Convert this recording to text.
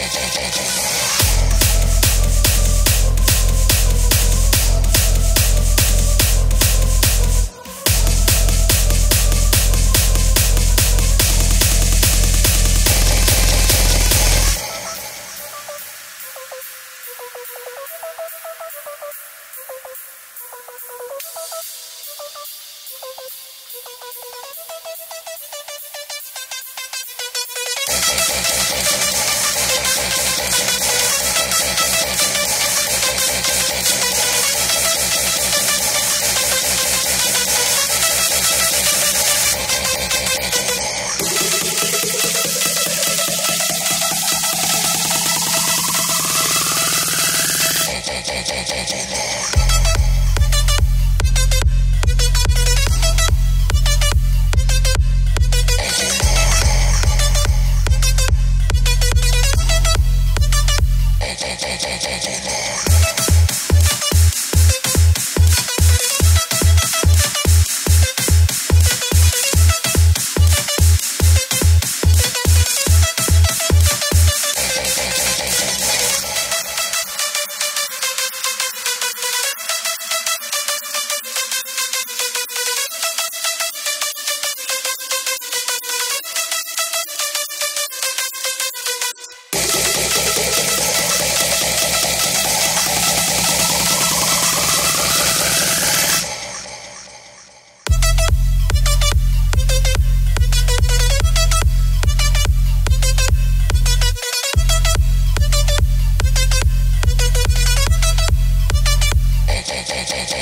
Thank you. More. Hey, hey, hey, hey.